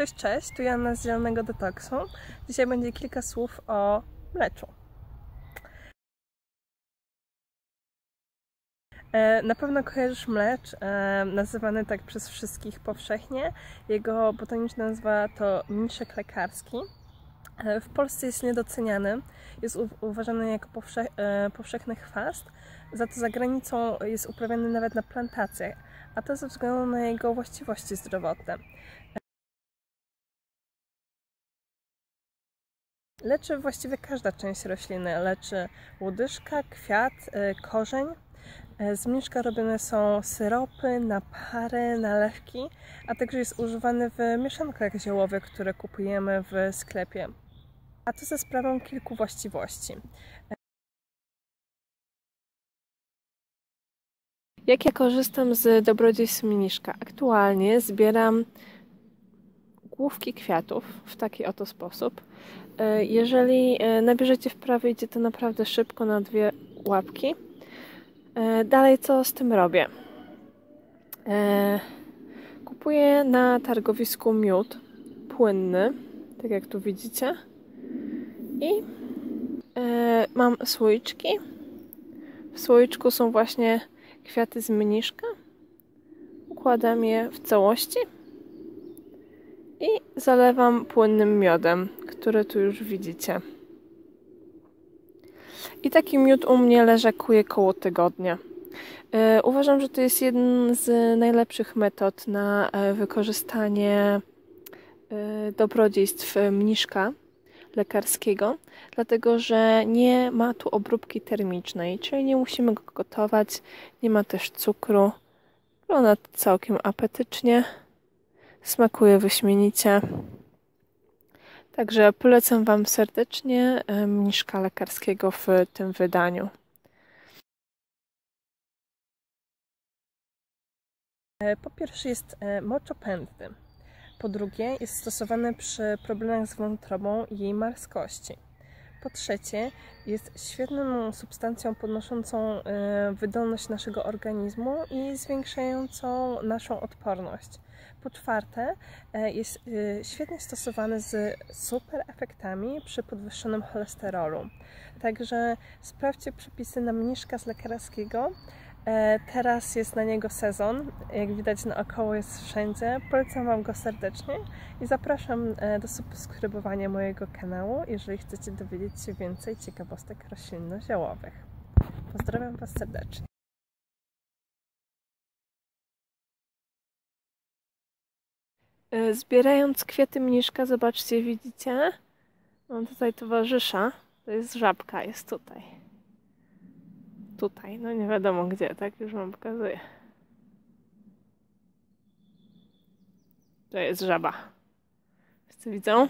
Cześć, cześć, tu Joanna z Zielonego Detoksu. Dzisiaj będzie kilka słów o mleczu. E, na pewno kojarzysz mlecz, e, nazywany tak przez wszystkich powszechnie. Jego botaniczna nazwa to mniszek lekarski. E, w Polsce jest niedoceniany, jest uważany jako powsze powszechny chwast, za to za granicą jest uprawiany nawet na plantacjach, a to ze względu na jego właściwości zdrowotne. Leczy właściwie każda część rośliny. Leczy łodyżka, kwiat, y, korzeń. Y, z mniszka robione są syropy, napary, nalewki, a także jest używany w mieszankach ziołowych, które kupujemy w sklepie. A to ze sprawą kilku właściwości. Jak ja korzystam z dobrodziejstw mniszka? Aktualnie zbieram główki kwiatów w taki oto sposób. E, jeżeli e, nabierzecie wprawy, idzie to naprawdę szybko na dwie łapki. E, dalej co z tym robię? Kupuję na targowisku miód płynny, tak jak tu widzicie. I mam słoiczki. W słoiczku są właśnie kwiaty z mniszka. Układam je w całości i zalewam płynnym miodem, który tu już widzicie. I taki miód u mnie leżakuje koło tygodnia. E, uważam, że to jest jeden z najlepszych metod na e, wykorzystanie e, dobrodziejstw mniszka lekarskiego, dlatego że nie ma tu obróbki termicznej, czyli nie musimy go gotować, nie ma też cukru. Wygląda całkiem apetycznie. Smakuje wyśmienicie. Także polecam Wam serdecznie mniszka lekarskiego w tym wydaniu. E, po pierwsze jest e, moczopędny. Po drugie jest stosowany przy problemach z wątrobą i jej marskości. Po trzecie, jest świetną substancją podnoszącą e, wydolność naszego organizmu i zwiększającą naszą odporność. Po czwarte, e, jest e, świetnie stosowany z super efektami przy podwyższonym cholesterolu. Także sprawdźcie przepisy na mniszka z lekarskiego. Teraz jest na niego sezon, jak widać naokoło jest wszędzie. Polecam Wam go serdecznie i zapraszam do subskrybowania mojego kanału, jeżeli chcecie dowiedzieć się więcej ciekawostek roślinno-ziołowych. Pozdrawiam Was serdecznie. E, zbierając kwiaty mniszka, zobaczcie, widzicie? Mam tutaj towarzysza. To jest żabka, jest tutaj. Tutaj, no nie wiadomo gdzie, tak już wam pokazuję. To jest żaba. Wszyscy widzą?